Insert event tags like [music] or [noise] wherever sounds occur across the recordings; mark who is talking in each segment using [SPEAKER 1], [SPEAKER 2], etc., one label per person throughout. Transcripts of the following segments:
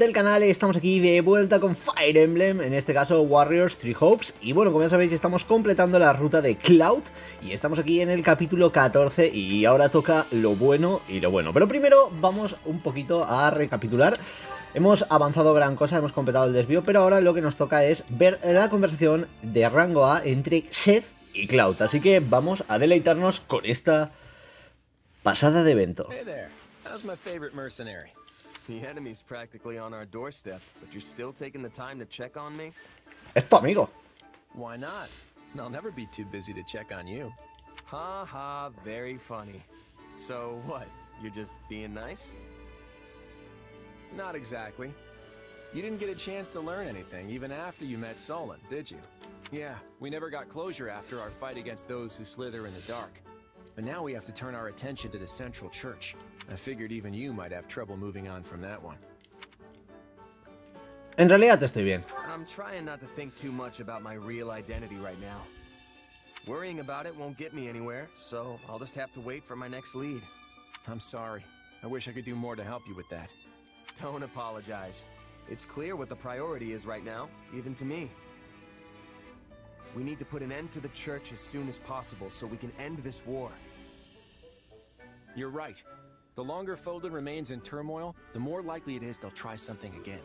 [SPEAKER 1] del canal, estamos aquí de vuelta con Fire Emblem, en este caso Warriors Three Hopes. Y bueno, como ya sabéis, estamos completando la ruta de Cloud Y estamos aquí en el capítulo 14 y ahora toca lo bueno y lo bueno. Pero primero vamos un poquito a recapitular. Hemos avanzado gran cosa, hemos completado el desvío, pero ahora lo que nos toca es ver la conversación de rango A entre Seth y Cloud. Así que vamos a deleitarnos con esta pasada de evento?
[SPEAKER 2] The enemy's practically on our doorstep, but you're still taking the time to check on me?
[SPEAKER 1] Es tu amigo
[SPEAKER 2] Why not? I'll never be too busy to check on you. Ha ha, very funny. So what? You're just being nice? Not exactly. You didn't get a chance to learn anything even after you met Solon, did you? Yeah, we never got closure after our fight against those who slither in the dark. But now we have to turn our attention to the Central Church. I figured even you might have trouble moving on from that one.
[SPEAKER 1] En realidad estoy bien
[SPEAKER 2] I'm trying not to think too much about my real identity right now. Worrying about it won't get me anywhere, so I'll just have to wait for my next lead. I'm sorry. I wish I could do more to help you with that. Don't apologize. It's clear what the priority is right now, even to me. We need to put an end to the church as soon as possible so we can end this war. You're right. The longer Foden remains in turmoil, the more likely it is they'll try something again.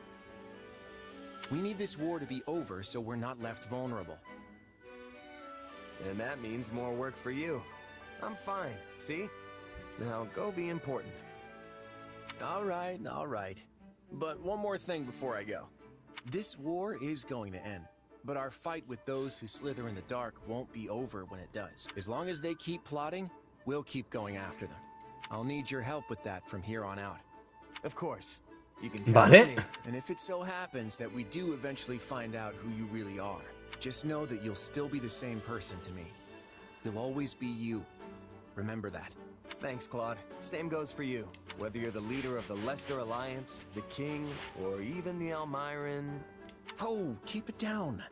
[SPEAKER 2] We need this war to be over so we're not left vulnerable. And that means more work for you. I'm fine, see? Now go be important. All right, all right. But one more thing before I go. This war is going to end, but our fight with those who slither in the dark won't be over when it does. As long as they keep plotting, we'll keep going after them. I'll need your help with that from here on out. Of course. You can count
[SPEAKER 1] Vale.
[SPEAKER 2] on me. And if it so happens that we do eventually find out who you really are, just know that you'll still be the same person to me. You'll always be you. Remember that. Thanks, Claude. Same goes for you. Whether you're the leader of the Leicester Alliance, the King, or even the Almiran. Oh, keep it down.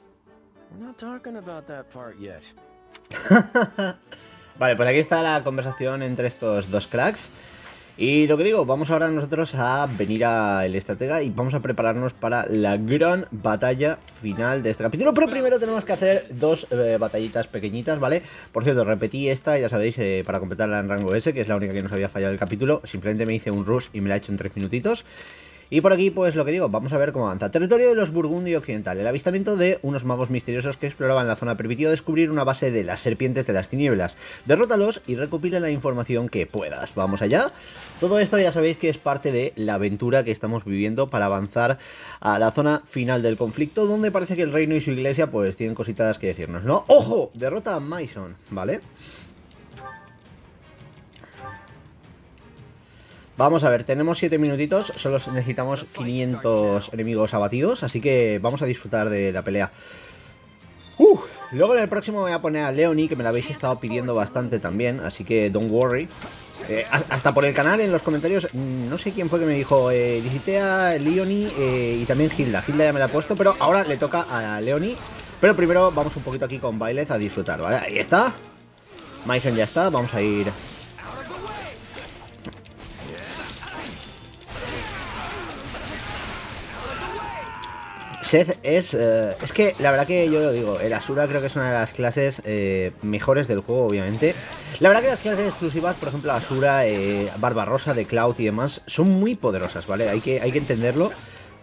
[SPEAKER 2] We're not talking about that part yet. [laughs]
[SPEAKER 1] Vale, pues aquí está la conversación entre estos dos cracks. Y lo que digo, vamos ahora nosotros a venir al estratega y vamos a prepararnos para la gran batalla final de este capítulo. Pero primero tenemos que hacer dos eh, batallitas pequeñitas, ¿vale? Por cierto, repetí esta, ya sabéis, eh, para completarla en rango S, que es la única que nos había fallado el capítulo. Simplemente me hice un rush y me la he hecho en tres minutitos. Y por aquí, pues lo que digo, vamos a ver cómo avanza. Territorio de los Burgundy Occidental. El avistamiento de unos magos misteriosos que exploraban la zona permitió descubrir una base de las serpientes de las tinieblas. Derrótalos y recopila la información que puedas. Vamos allá. Todo esto ya sabéis que es parte de la aventura que estamos viviendo para avanzar a la zona final del conflicto, donde parece que el reino y su iglesia pues tienen cositas que decirnos, ¿no? ¡Ojo! Derrota a Mason, ¿vale? Vamos a ver, tenemos 7 minutitos, solo necesitamos 500 enemigos abatidos, así que vamos a disfrutar de la pelea. Uh, luego en el próximo voy a poner a Leonie, que me la habéis estado pidiendo bastante también, así que don't worry. Eh, hasta por el canal, en los comentarios, mm, no sé quién fue que me dijo, eh, visité a Leonie eh, y también Hilda. Hilda ya me la ha puesto, pero ahora le toca a Leonie. Pero primero vamos un poquito aquí con Byleth a disfrutar, ¿vale? Ahí está. Mason ya está, vamos a ir Seth es... eh, es que la verdad que yo lo digo, el Asura creo que es una de las clases eh, mejores del juego, obviamente. La verdad que las clases exclusivas, por ejemplo, Asura, eh, Barbarosa, de Cloud y demás, son muy poderosas, ¿vale? Hay que, hay que entenderlo.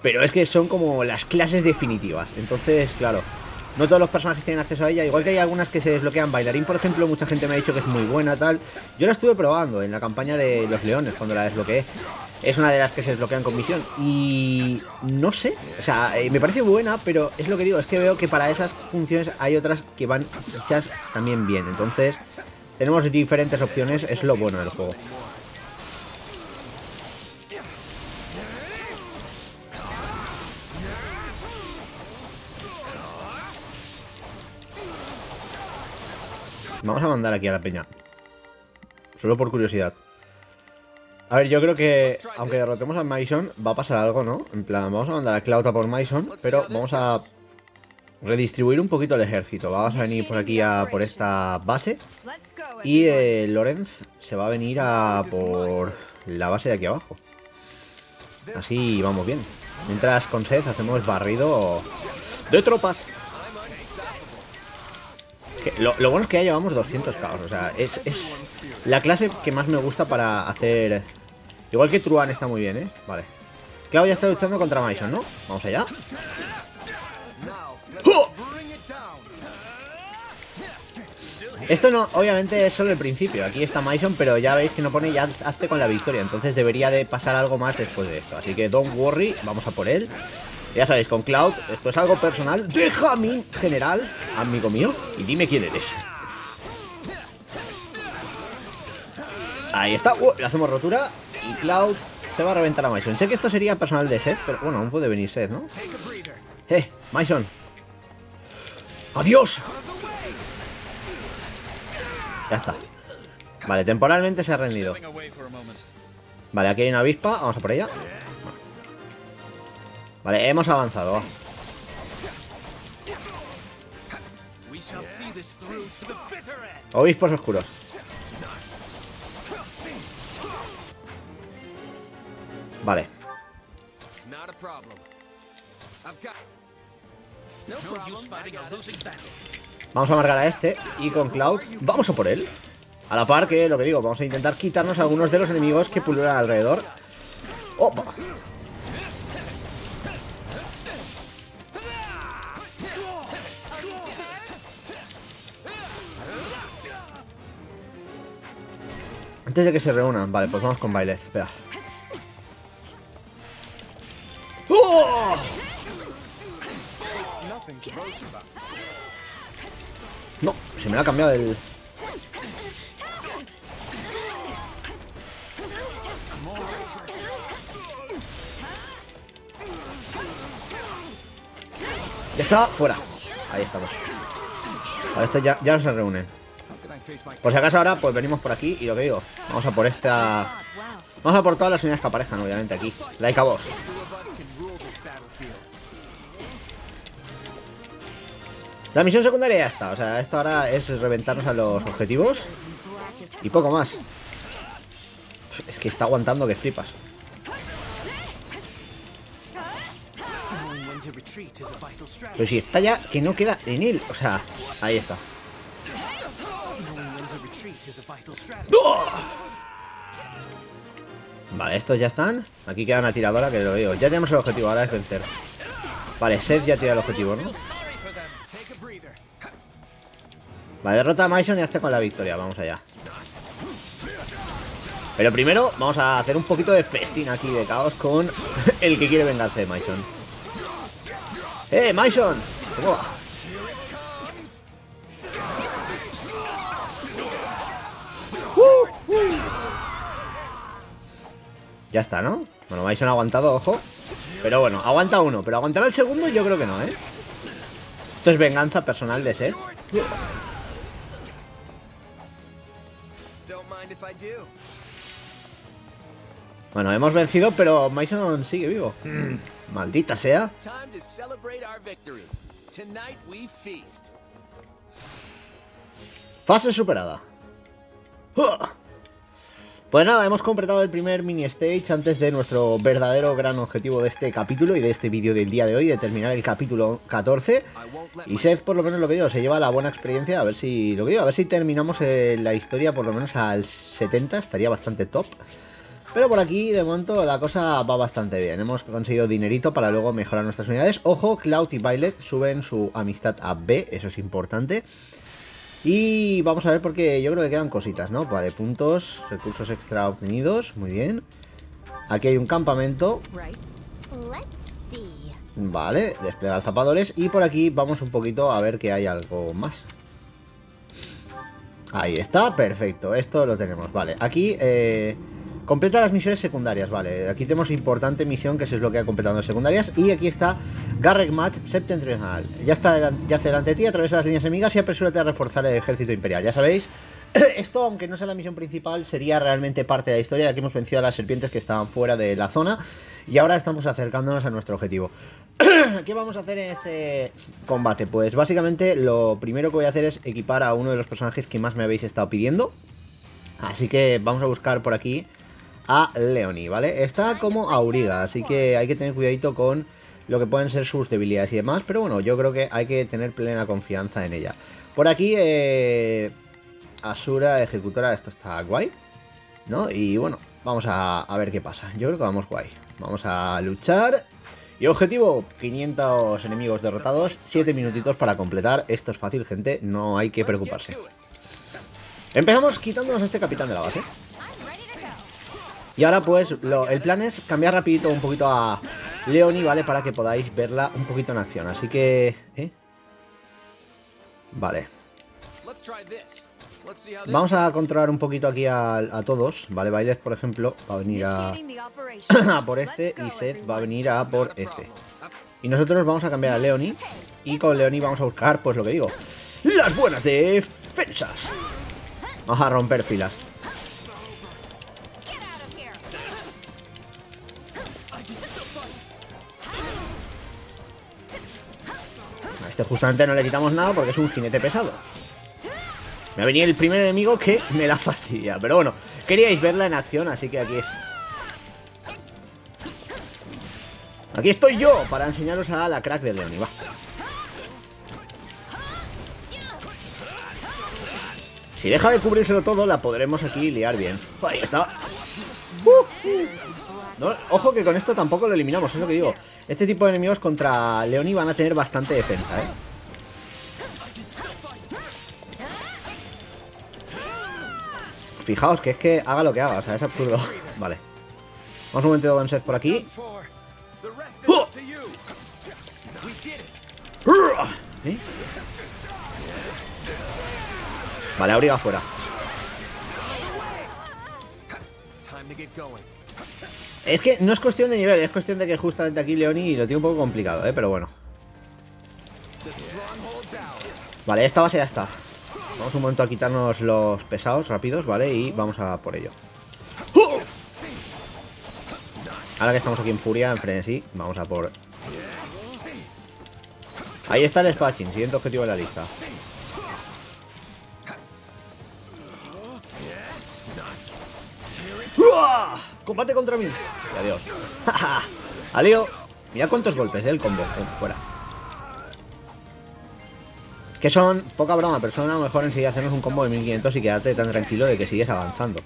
[SPEAKER 1] Pero es que son como las clases definitivas. Entonces, claro, no todos los personajes tienen acceso a ella. Igual que hay algunas que se desbloquean. Bailarín, por ejemplo, mucha gente me ha dicho que es muy buena, tal. Yo la estuve probando en la campaña de los leones cuando la desbloqueé. Es una de las que se desbloquean con misión. Y no sé, o sea, eh, me parece buena, pero es lo que digo, es que veo que para esas funciones hay otras que van hechas también bien. Entonces, tenemos diferentes opciones, es lo bueno del juego. Vamos a mandar aquí a la peña. Solo por curiosidad. A ver, yo creo que aunque derrotemos a Mason, va a pasar algo, ¿no? En plan, vamos a mandar a Cloud a por Mason, pero vamos a redistribuir un poquito el ejército. Vamos a venir por aquí a por esta base. Y eh, Lorenz se va a venir a por la base de aquí abajo. Así vamos bien. Mientras con Seth hacemos barrido de tropas. lo, bueno es que ya llevamos 200 caos. O sea, es, es la clase que más me gusta para hacer... Igual que Truan está muy bien, ¿eh? Vale. Cloud ya está luchando contra Mason, ¿no? Vamos allá. ¡Oh! Esto no, obviamente es solo el principio. Aquí está Mason, pero ya veis que no pone ya hazte con la victoria. Entonces debería de pasar algo más después de esto. Así que don't worry, vamos a por él. Ya sabéis, con Cloud, esto es algo personal. Deja a mi general, amigo mío, y dime quién eres. Ahí está, uh, le hacemos rotura y Cloud se va a reventar a Mason. Sé que esto sería personal de Seth, pero bueno, aún puede venir Seth, ¿no? Eh, Mason. ¡Adiós! Ya está. Vale, temporalmente se ha rendido. Vale, aquí hay una avispa. Vamos a por ella. Vale, hemos avanzado. Obispos oscuros. Vale. Vamos a marcar a este y con Cloud vamos a por él. A la par que, lo que digo, vamos a intentar quitarnos algunos de los enemigos que pululan alrededor. ¡Opa! Antes de que se reúnan, vale, pues vamos con Bailez, espera. Me ha cambiado el... Ya está, fuera. Ahí estamos. A esto ya, ya no se reúnen. Por si acaso ahora, pues venimos por aquí y lo que digo, vamos a por esta... Vamos a por todas las unidades que aparezcan, obviamente, aquí. Like a boss. La misión secundaria ya está, o sea, esto ahora es reventarnos a los objetivos y poco más. Es que está aguantando que flipas. Pero si está ya que no queda en él, o sea, ahí está. Vale, estos ya están. Aquí queda una tiradora que lo veo. Ya tenemos el objetivo, ahora es vencer. Vale, Seth ya tira el objetivo, ¿no? Vale, derrota a Mason y hazte con la victoria. Vamos allá. Pero primero vamos a hacer un poquito de festín aquí de caos con [laughs] el que quiere vengarse de Mason. ¡Eh, Mason! ¿Cómo va? Uh. Ya está, ¿no? Bueno, Mason ha aguantado, ojo. Pero bueno, aguanta uno. Pero aguantar el segundo yo creo que no, ¿eh? Esto es venganza personal de Seth. Bueno, hemos vencido, pero Mason sigue vivo. Mm. Maldita sea. Fase superada. Pues nada, hemos completado el primer mini stage antes de nuestro verdadero gran objetivo de este capítulo y de este vídeo del día de hoy, de terminar el capítulo 14. Y Seth, por lo menos lo que digo, se lleva la buena experiencia, a ver si, lo que digo, a ver si terminamos eh, la historia por lo menos al 70, estaría bastante top. Pero por aquí, de momento, la cosa va bastante bien. Hemos conseguido dinerito para luego mejorar nuestras unidades. Ojo, Cloud y Violet suben su amistad a B, eso es importante. Y vamos a ver porque yo creo que quedan cositas, ¿no? Vale, puntos, recursos extra obtenidos, muy bien. Aquí hay un campamento. Vale, desplegar zapadores. Y por aquí vamos un poquito a ver que hay algo más. Ahí está, perfecto, esto lo tenemos, vale. Aquí, eh, Completa las misiones secundarias, vale. Aquí tenemos importante misión que que ha completado las secundarias. Y aquí está Garreg Match Septentrional. Ya está ya hace delante de ti, atraviesa las líneas enemigas y apresúrate a reforzar el ejército imperial. Ya sabéis, [clears throat] esto, aunque no sea la misión principal, sería realmente parte de la historia, ya que hemos vencido a las serpientes que estaban fuera de la zona. Y ahora estamos acercándonos a nuestro objetivo. [clears throat] ¿Qué vamos a hacer en este combate? Pues básicamente lo primero que voy a hacer es equipar a uno de los personajes que más me habéis estado pidiendo. Así que vamos a buscar por aquí a Leonie, ¿vale? Está como Auriga, así que hay que tener cuidadito con lo que pueden ser sus debilidades y demás, pero bueno, yo creo que hay que tener plena confianza en ella. Por aquí, eh, Asura, ejecutora, esto está guay, ¿no? Y bueno, vamos a, a ver qué pasa. Yo creo que vamos guay. Vamos a luchar. Y objetivo, 500 enemigos derrotados, 7 minutitos para completar. Esto es fácil, gente, no hay que preocuparse. Empezamos quitándonos a este capitán de la base. Y ahora pues lo- el plan es cambiar rapidito un poquito a Leonie, ¿vale? Para que podáis verla un poquito en acción. Así que... ¿eh? Vale. Vamos a controlar un poquito aquí a, a todos, ¿vale? Bailez, por ejemplo, va a venir a, a [coughs] por este y Seth va a venir a por este. Y nosotros vamos a cambiar a Leonie y con Leonie vamos a buscar, pues lo que digo, las buenas defensas. Vamos a romper filas. Justamente no le quitamos nada porque es un jinete pesado. Me ha venido el primer enemigo que me la fastidia. Pero bueno, queríais verla en acción, así que aquí. Aquí estoy yo para enseñaros a la crack de Leonie. Va. Si deja de cubrírselo todo, la podremos aquí liar bien. Ahí está. Uh, uh. Ojo que con esto tampoco lo eliminamos, es lo que digo. Este tipo de enemigos contra Leonie van a tener bastante defensa, ¿eh? Fijaos que es que haga lo que haga, o sea, es absurdo. [laughs] Vale. Vamos un momento Seth por aquí.
[SPEAKER 2] It.
[SPEAKER 1] ¿Eh? Vale, Auriga fuera. Es que no es cuestión de nivel, es cuestión de que justamente aquí Leoni lo tiene un poco complicado, ¿eh? Pero bueno. Vale, esta base ya está. Vamos un momento a quitarnos los pesados rápidos, ¿vale? Y vamos a por ello. Ahora que estamos aquí en furia, en frenesí, vamos a por... Ahí está el Spatching, siguiente objetivo de la lista. ¡Uah! ¡Combate contra mí! Y adiós. [laughs] Alío. Mira cuántos golpes, ¿eh? El combo. Fuera. Que son poca broma, pero son a lo mejor enseguida hacernos un combo de 1500 y quedarte tan tranquilo de que sigues avanzando.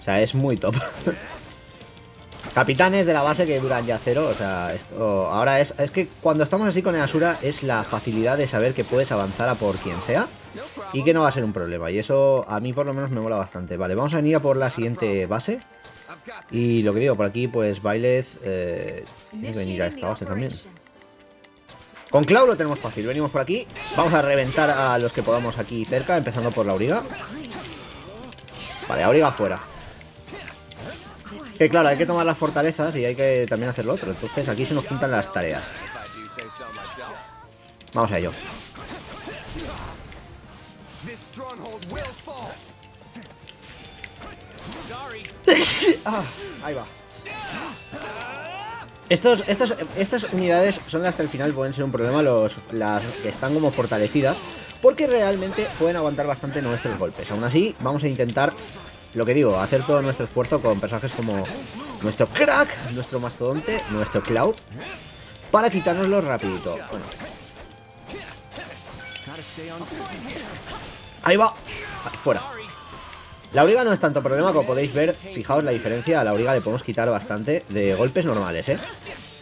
[SPEAKER 1] O sea, es muy top. [laughs] Capitanes de la base que duran ya cero, o sea, esto ahora es... Es que cuando estamos así con el Asura es la facilidad de saber que puedes avanzar a por quien sea. Y que no va a ser un problema. Y eso a mí por lo menos me mola bastante. Vale, vamos a venir a por la siguiente base. Y lo que digo, por aquí pues Bailez eh, venir a esta base también. Con Clau lo tenemos fácil, venimos por aquí. Vamos a reventar a los que podamos aquí cerca, empezando por la Auriga. Vale, Auriga fuera. Que claro, hay que tomar las fortalezas y hay que también hacer lo otro. Entonces aquí se nos juntan las tareas. Vamos a ello.
[SPEAKER 2] This stronghold will fall. Sorry. [laughs]
[SPEAKER 1] Ah, ahí va. Estos, estas, estas unidades son las que al final pueden ser un problema, los, las que están como fortalecidas, porque realmente pueden aguantar bastante nuestros golpes. Aún así, vamos a intentar, lo que digo, hacer todo nuestro esfuerzo con personajes como nuestro crack, nuestro mastodonte, nuestro cloud, para quitárnoslo rapidito. Bueno, ahí va. Fuera. La auriga no es tanto problema como podéis ver, fijaos la diferencia, a la auriga le podemos quitar bastante de golpes normales, ¿eh?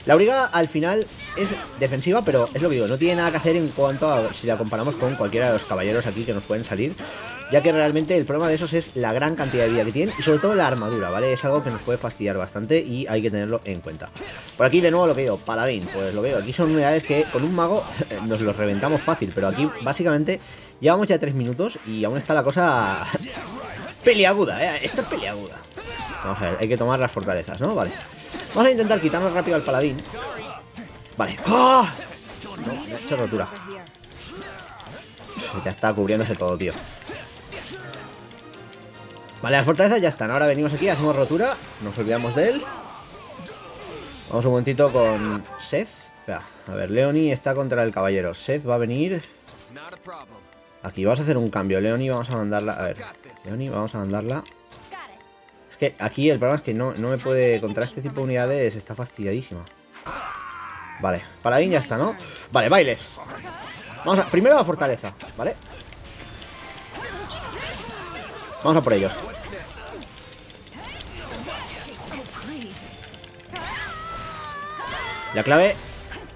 [SPEAKER 1] La auriga al final es defensiva, pero es lo que digo, no tiene nada que hacer en cuanto a si la comparamos con cualquiera de los caballeros aquí que nos pueden salir, ya que realmente el problema de esos es la gran cantidad de vida que tienen y sobre todo la armadura, ¿vale? Es algo que nos puede fastidiar bastante y hay que tenerlo en cuenta. Por aquí de nuevo lo que digo, paladín, pues lo veo, aquí son unidades que con un mago [laughs] nos los reventamos fácil, pero aquí básicamente llevamos ya tres minutos y aún está la cosa [laughs] peleaguda, ¿eh? Esta es peleaguda. Vamos a ver, hay que tomar las fortalezas, ¿no? Vale. Vamos a intentar quitarnos rápido al paladín. Vale. ¡Ah! No, ha hecho rotura. Ya está cubriéndose todo, tío. Vale, las fortalezas ya están. Ahora venimos aquí, hacemos rotura. Nos olvidamos de él. Vamos un momentito con Seth. A ver, Leonie está contra el caballero. Seth va a venir. Aquí vamos a hacer un cambio. Leonie vamos a mandarla. A ver, Leonie vamos a mandarla. Es que aquí el problema es que no, no me puede... Contra este tipo de unidades está fastidiadísima. Vale, paladín ya está, ¿no? Vale, baile. Vamos a... Primero la fortaleza, ¿vale? Vamos a por ellos. La clave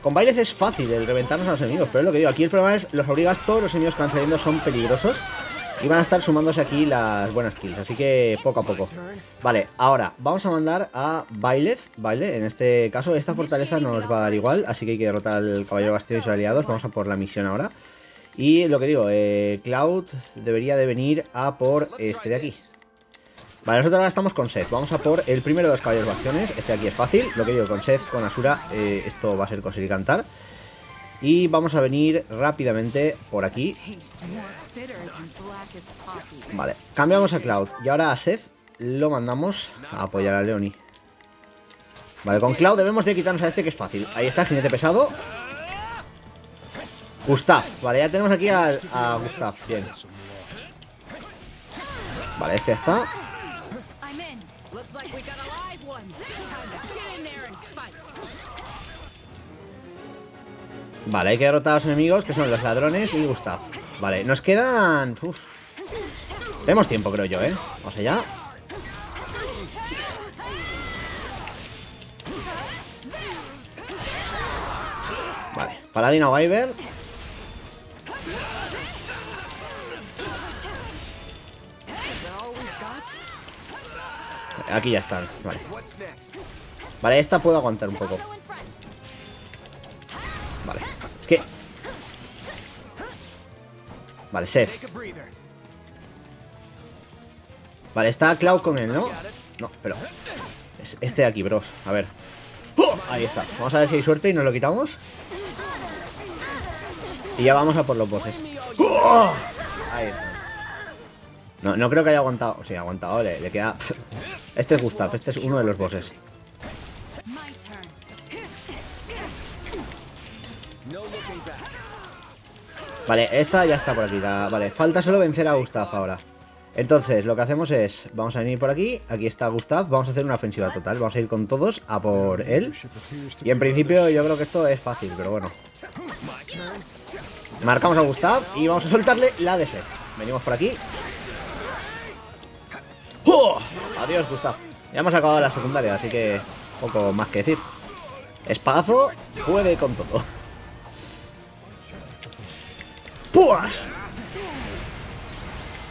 [SPEAKER 1] con bailes es fácil el reventarnos a los enemigos, pero es lo que digo, aquí el problema es los aurigas, todos los enemigos que van saliendo son peligrosos y van a estar sumándose aquí las buenas kills, así que poco a poco. Vale, ahora vamos a mandar a Bailez, ¿vale? En este caso esta fortaleza nos va a dar igual, así que hay que derrotar al caballero Bastión y sus aliados, vamos a por la misión ahora. Y lo que digo, eh, Cloud debería de venir a por este de aquí. Vale, nosotros ahora estamos con Seth. Vamos a por el primero de los caballos bastiones. Este aquí es fácil. Lo que digo, con Seth, con Asura, eh, esto va a ser conseguir cantar. Y vamos a venir rápidamente por aquí. Vale, cambiamos a Cloud. Y ahora a Seth lo mandamos a apoyar a Leoni. Vale, con Cloud debemos de quitarnos a este que es fácil. Ahí está, jinete pesado. Gustav. Vale, ya tenemos aquí a, a Gustav. Bien. Vale, este ya está. Vale, hay que derrotar a los enemigos, que son los ladrones y Gustav. Vale, nos quedan... Tenemos tiempo, creo yo, ¿eh? Vamos allá. Vale, Paladino Wyvern. Aquí ya están, vale. Vale, esta puedo aguantar un poco. Vale, Seth. Vale, está Cloud con él, ¿no? No, pero... Es este de aquí, bros. A ver. ¡Oh! Ahí está. Vamos a ver si hay suerte y nos lo quitamos. Y ya vamos a por los bosses. ¡Oh! Ahí está. No, no creo que haya aguantado. Sí, ha aguantado, le, le queda... Este es Gustav, este es uno de los bosses. Vale, esta ya está por aquí. Vale, falta solo vencer a Gustav ahora. Entonces, lo que hacemos es, vamos a venir por aquí, aquí está Gustav, vamos a hacer una ofensiva total, vamos a ir con todos a por él. Y en principio yo creo que esto es fácil, pero bueno. Marcamos a Gustav y vamos a soltarle la de. Venimos por aquí. ¡Oh! Adiós, Gustav. Ya hemos acabado la secundaria, así que poco más que decir. Espadazo puede con todo. ¡Puas!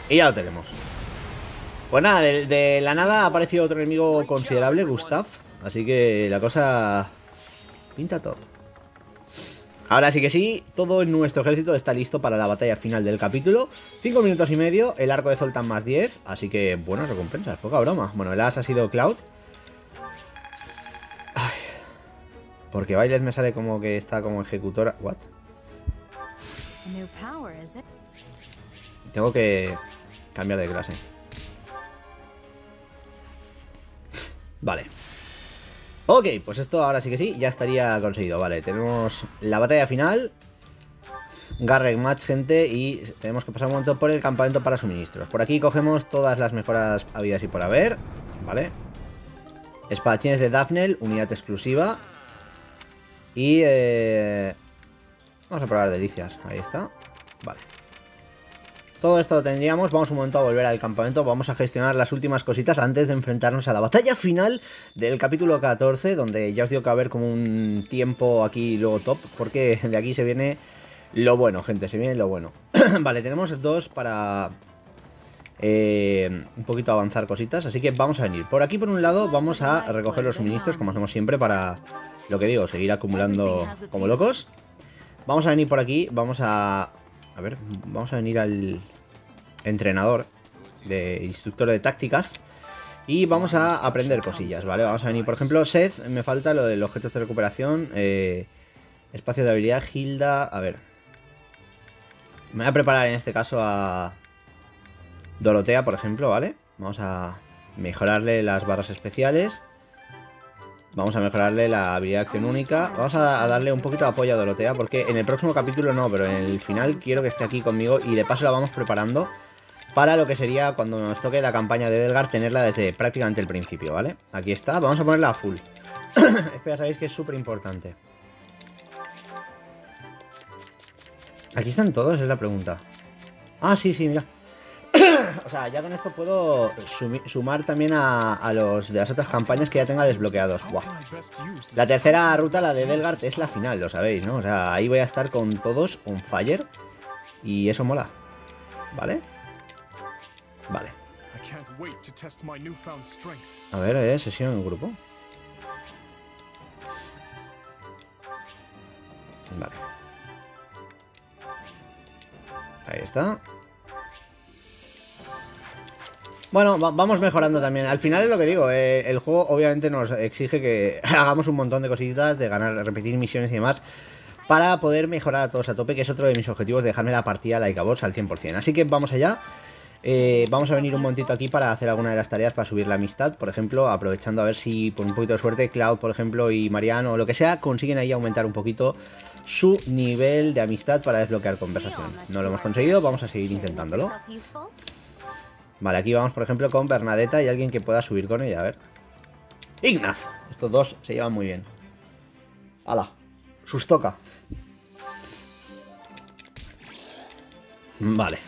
[SPEAKER 1] Y ya lo tenemos. Pues nada, de, la nada ha aparecido otro enemigo considerable, Gustav. Así que la cosa pinta top. Ahora sí que sí, todo nuestro ejército está listo para la batalla final del capítulo. 5 minutos y medio, el arco de Zoltan más 10, así que buenas recompensas, poca broma. Bueno, el as ha sido Cloud. porque Bailes me sale como que está como ejecutora... ¿What? Tengo que cambiar de clase. Vale. Ok, pues esto ahora sí que sí, ya estaría conseguido. Vale, tenemos la batalla final. Garreg Match, gente, y tenemos que pasar un momento por el campamento para suministros. Por aquí cogemos todas las mejoras habidas y por haber. Vale. Espadachines de Daphne, unidad exclusiva. Y... Eh... Vamos a probar delicias. Ahí está. Vale. Todo esto lo tendríamos. Vamos un momento a volver al campamento. Vamos a gestionar las últimas cositas antes de enfrentarnos a la batalla final del capítulo 14. Donde ya os digo que va a haber como un tiempo aquí luego top. Porque de aquí se viene lo bueno, gente. Se viene lo bueno. [clears throat] vale, tenemos dos para... Eh, un poquito avanzar cositas, así que vamos a venir. Por aquí por un lado vamos a recoger los suministros como hacemos siempre para, lo que digo, seguir acumulando como locos. Vamos a venir por aquí, vamos a... A ver, vamos a venir al entrenador de instructor de tácticas y vamos a aprender cosillas, ¿vale? Vamos a venir, por ejemplo, Seth, me falta lo de los objetos de recuperación, eh, espacio de habilidad, Hilda, a ver. Me voy a preparar en este caso a Dorotea, por ejemplo, ¿vale? Vamos a mejorarle las barras especiales. Vamos a mejorarle la habilidad de acción única. Vamos a, darle un poquito de apoyo a Dorotea, porque en el próximo capítulo no, pero en el final quiero que esté aquí conmigo y de paso la vamos preparando para lo que sería cuando nos toque la campaña de Delgar tenerla desde prácticamente el principio, ¿vale? Aquí está, vamos a ponerla a full. [coughs] Esto ya sabéis que es súper importante. Aquí están todos, es la pregunta. Ah, sí, sí, mira. O sea, ya con esto puedo sumar también a, los de las otras campañas que ya tenga desbloqueados. La tercera ruta, la de Delgard, es la final, lo sabéis, ¿no? O sea, ahí voy a estar con todos un fire. Y eso mola. ¿Vale? Vale. A ver, ¿eh? Sesión en grupo. Vale. Ahí está. Bueno, vamos mejorando también. Al final es lo que digo, eh, el juego obviamente nos exige que [laughs] hagamos un montón de cositas, de ganar, repetir misiones y demás, para poder mejorar a todos a tope, que es otro de mis objetivos, de dejarme la partida like a boss al 100%. Así que vamos allá. Eh, vamos a venir un momentito aquí para hacer alguna de las tareas para subir la amistad, por ejemplo, aprovechando a ver si por un poquito de suerte Cloud, por ejemplo, y Mariano o lo que sea, consiguen ahí aumentar un poquito su nivel de amistad para desbloquear conversación. No lo hemos conseguido, vamos a seguir intentándolo. Vale, aquí vamos, por ejemplo, con Bernadetta y alguien que pueda subir con ella, a ver. Ignaz. Estos dos se llevan muy bien. ¡Hala! Sustoca. Vale.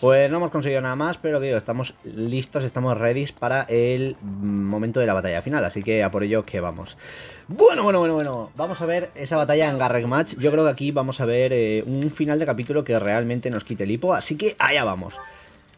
[SPEAKER 1] Pues no hemos conseguido nada más, pero digo, estamos listos, estamos ready para el momento de la batalla final, así que a por ello que vamos. Bueno, bueno, bueno, bueno, vamos a ver esa batalla en Garreg Match. Yo creo que aquí vamos a ver eh, un final de capítulo que realmente nos quite el hipo, así que allá vamos.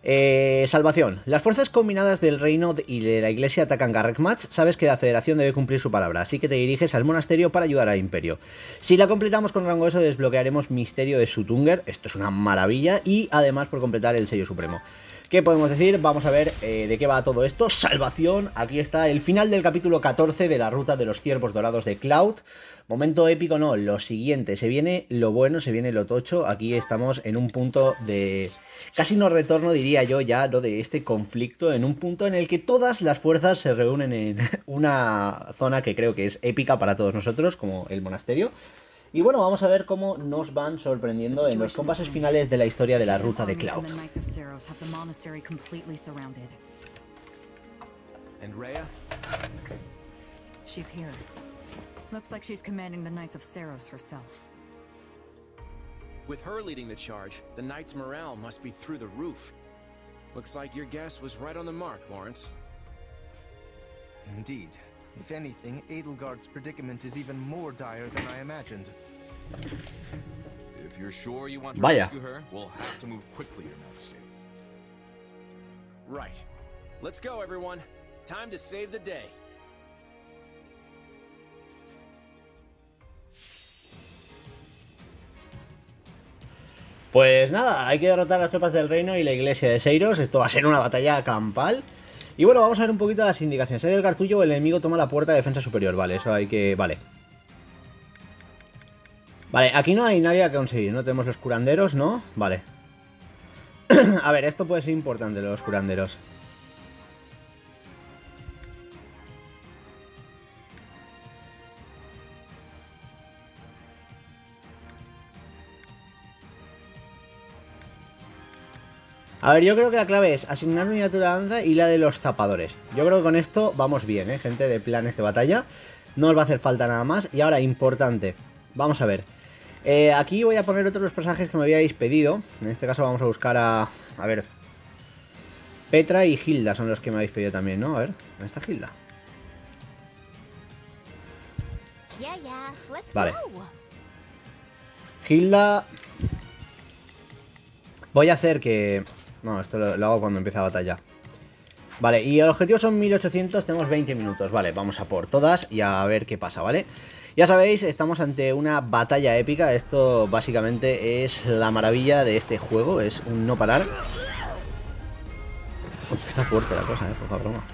[SPEAKER 1] Eh, salvación. Las fuerzas combinadas del reino y de la iglesia atacan Garrekmatch. Sabes que la federación debe cumplir su palabra, así que te diriges al monasterio para ayudar al imperio. Si la completamos con rango eso, desbloquearemos Misterio de Sutunger. Esto es una maravilla. Y además por completar el sello supremo. ¿Qué podemos decir? Vamos a ver eh, de qué va todo esto. Salvación. Aquí está el final del capítulo 14 de la ruta de los ciervos dorados de Cloud. Momento épico, no, lo siguiente, se viene lo bueno, se viene lo tocho, aquí estamos en un punto de casi no retorno, diría yo ya, lo de este conflicto, en un punto en el que todas las fuerzas se reúnen en [laughs] una zona que creo que es épica para todos nosotros, como el monasterio. Y bueno, vamos a ver cómo nos van sorprendiendo en los compases finales de la historia de la ruta de Cloud.
[SPEAKER 3] Looks like she's commanding the Knights of Saros herself.
[SPEAKER 2] With her leading the charge, the Knights' morale must be through the roof. Looks like your guess was right on the mark, Lawrence.
[SPEAKER 4] Indeed. If anything, Edelgard's predicament is even more dire than I imagined.
[SPEAKER 5] If you're sure you want to
[SPEAKER 1] Vaya.
[SPEAKER 5] rescue her, we'll have to move quickly, Your Majesty.
[SPEAKER 2] Right. Let's go, everyone. Time to save the day.
[SPEAKER 1] Pues nada, hay que derrotar a las tropas del reino y la iglesia de Seiros. Esto va a ser una batalla campal. Y bueno, vamos a ver un poquito las indicaciones. Hay del cartullo, el enemigo toma la puerta de defensa superior. Vale, eso hay que... Vale. Vale, aquí no hay nadie que conseguir. No tenemos los curanderos, ¿no? Vale. [clears throat] a ver, esto puede ser importante, los curanderos. A ver, yo creo que la clave es asignar unidad de danza y la de los zapadores. Yo creo que con esto vamos bien, ¿eh? Gente de planes de batalla. No os va a hacer falta nada más. Y ahora, importante. Vamos a ver. Eh, aquí voy a poner otros los personajes que me habíais pedido. En este caso vamos a buscar a... A ver. Petra y Hilda son los que me habéis pedido también, ¿no? A ver, ¿dónde está Hilda? Vale. Hilda... Voy a hacer que... No, esto lo, hago cuando empiece la batalla. Vale, y el objetivo son 1800, tenemos 20 minutos. Vale, vamos a por todas y a ver qué pasa, ¿vale? Ya sabéis, estamos ante una batalla épica. Esto básicamente es la maravilla de este juego, es un no parar. Está fuerte la cosa, ¿eh? Poca broma.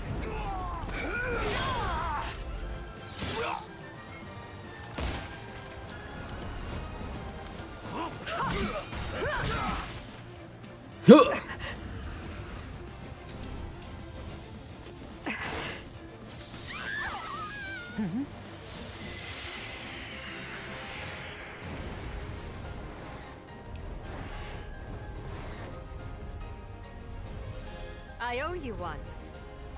[SPEAKER 1] ¡Uh! Mm-hmm.
[SPEAKER 3] I owe you one.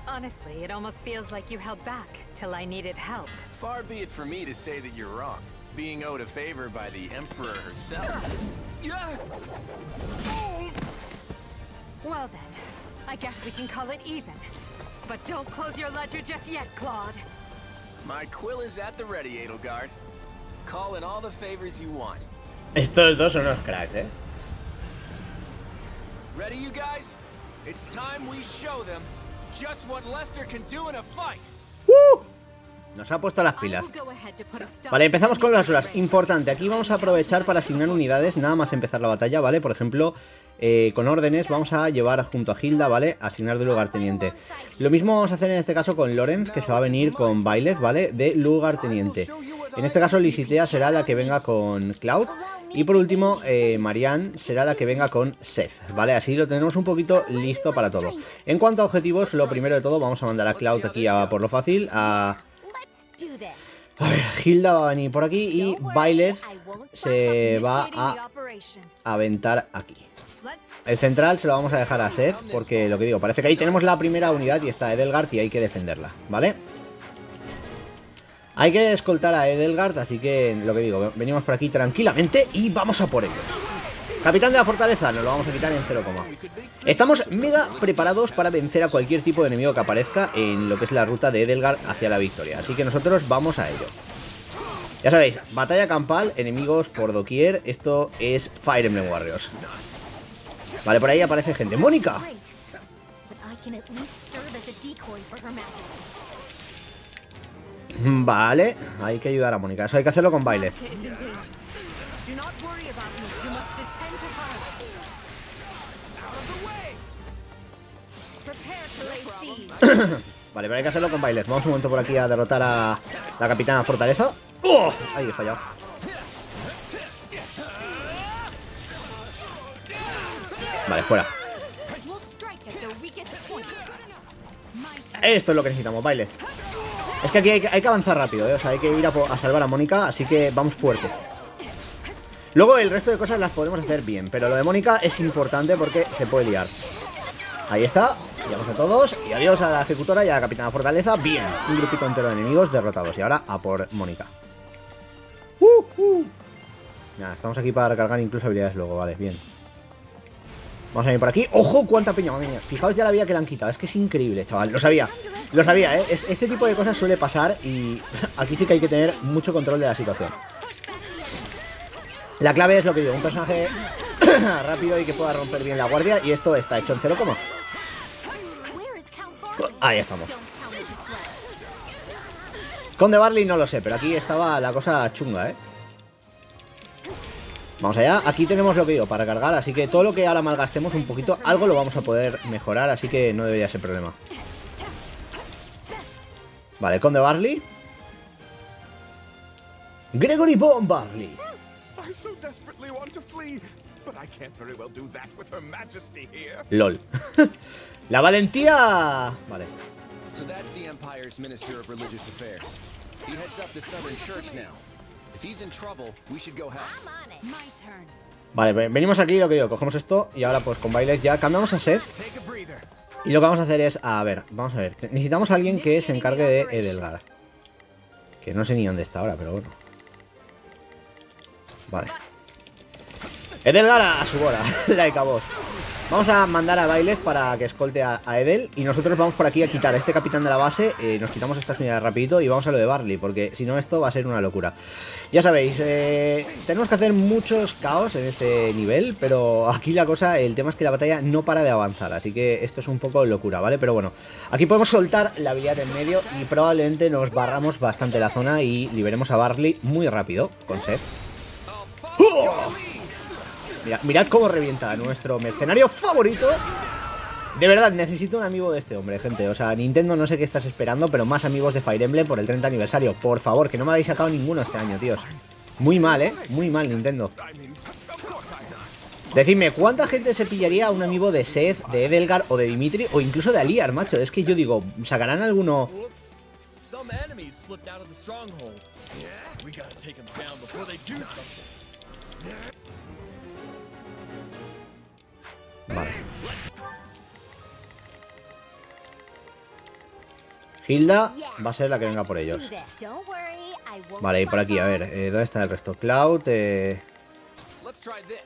[SPEAKER 3] Honestly, it almost feels like you held back till I needed help.
[SPEAKER 2] Far be it for me to say that you're wrong. Being owed a favor by the Emperor herself is... Yeah. [laughs]
[SPEAKER 3] Well then, I guess we can call it even. But don't close your ledger just yet, Claude.
[SPEAKER 2] My quill is at the ready, Edelgard. Call in all the favors you want.
[SPEAKER 1] Estos dos son unos cracks, ¿eh?
[SPEAKER 2] Ready, you guys? It's time we show them just what Lester can do in a fight.
[SPEAKER 1] Nos ha puesto las pilas. Vale, empezamos con las horas. Importante, aquí vamos a aprovechar para asignar unidades nada más empezar la batalla, ¿vale? Por ejemplo, eh, con órdenes vamos a llevar junto a Hilda, ¿vale? Asignar de lugarteniente. Lo mismo vamos a hacer en este caso con Lorenz, que se va a venir con Bailet, ¿vale? De lugarteniente. En este caso, Lisitea será la que venga con Cloud. Y por último, eh, Marianne será la que venga con Seth, ¿vale? Así lo tenemos un poquito listo para todo. En cuanto a objetivos, lo primero de todo, vamos a mandar a Cloud aquí a por lo fácil, a... A ver, Hilda va a venir por aquí y Bailes se va a aventar aquí. El central se lo vamos a dejar a Seth, porque lo que digo, parece que ahí tenemos la primera unidad y está Edelgard y hay que defenderla, ¿vale? Hay que escoltar a Edelgard, así que lo que digo, venimos por aquí tranquilamente y vamos a por ellos. Capitán de la fortaleza, nos lo vamos a quitar en 0, Estamos mega preparados para vencer a cualquier tipo de enemigo que aparezca en lo que es la ruta de Edelgard hacia la victoria. Así que nosotros vamos a ello. Ya sabéis, batalla campal, enemigos por doquier. Esto es Fire Emblem Warriors. Vale, por ahí aparece gente. ¡Mónica! Vale, hay que ayudar a Mónica. Eso hay que hacerlo con bailes. [coughs] Vale, pero hay que hacerlo con bailes. Vamos un momento por aquí a derrotar a la capitana fortaleza. ¡Oh! Ahí he fallado. Vale, fuera. Esto es lo que necesitamos, bailes. Es que aquí hay que, hay que avanzar rápido, ¿eh? O sea, hay que ir a salvar a Mónica, así que vamos fuerte. Luego el resto de cosas las podemos hacer bien, pero lo de Mónica es importante porque se puede liar. Ahí está, llegamos a todos y adiós a la ejecutora y a la capitana fortaleza. Bien, un grupito entero de enemigos derrotados y ahora a por Mónica. Uh. Nada, estamos aquí para recargar incluso habilidades luego, vale, bien. Vamos a ir por aquí. ¡Ojo! ¡Cuánta peña! Madre mía. Fijaos ya la vida que le han quitado. Es que es increíble, chaval. Lo sabía. Lo sabía, ¿eh? Es- este tipo de cosas suele pasar y [laughs] aquí sí que hay que tener mucho control de la situación. La clave es lo que digo, un personaje [coughs] rápido y que pueda romper bien la guardia y esto está hecho en 0, ahí estamos. Conde Barley no lo sé, pero aquí estaba la cosa chunga, ¿eh? Vamos allá, aquí tenemos lo que digo para cargar, así que todo lo que ahora malgastemos un poquito, algo lo vamos a poder mejorar, así que no debería ser problema. Vale, Conde Barley. Gregory Bond Barley.
[SPEAKER 5] I so desperately want to flee, but I can't very well do that with Her Majesty here.
[SPEAKER 1] LOL. [laughs] la valentía... Vale.
[SPEAKER 2] So that's the Empire's Minister of Religious Affairs. He heads up the Southern Church now. If he's in trouble, we should go help.
[SPEAKER 6] I'm on it. My turn.
[SPEAKER 1] Vale, ve- venimos aquí, lo que digo, cogemos esto y ahora pues con bailes ya cambiamos a Seth. Y lo que vamos a hacer es, a ver, vamos a ver, necesitamos a alguien que se encargue de Edelgard. Que no sé ni dónde está ahora, pero bueno. Vale. Edelgard a su bola, like a boss. Vamos a mandar a Bailes para que escolte a, Edel y nosotros vamos por aquí a quitar a este capitán de la base, eh, nos quitamos estas unidades rapidito y vamos a lo de Barley, porque si no esto va a ser una locura. Ya sabéis, eh, tenemos que hacer muchos caos en este nivel, pero aquí la cosa, el tema es que la batalla no para de avanzar, así que esto es un poco locura, ¿vale? Pero bueno, aquí podemos soltar la habilidad en medio y probablemente nos barramos bastante la zona y liberemos a Barley muy rápido con Seth. Mira, mirad cómo revienta a nuestro mercenario favorito. De verdad, necesito un amigo de este hombre, gente. O sea, Nintendo no sé qué estás esperando, pero más amigos de Fire Emblem por el 30 aniversario. Por favor, que no me habéis sacado ninguno este año, tíos. Muy mal, ¿eh? Muy mal, Nintendo. Decidme, ¿cuánta gente se pillaría a un amigo de Seth, de Edelgar o de Dimitri o incluso de Aliar, macho? Es que yo digo, ¿sacarán alguno Vale. Hilda va a ser la que venga por ellos. Vale, y por aquí, a ver, eh, ¿dónde está el resto? Cloud eh,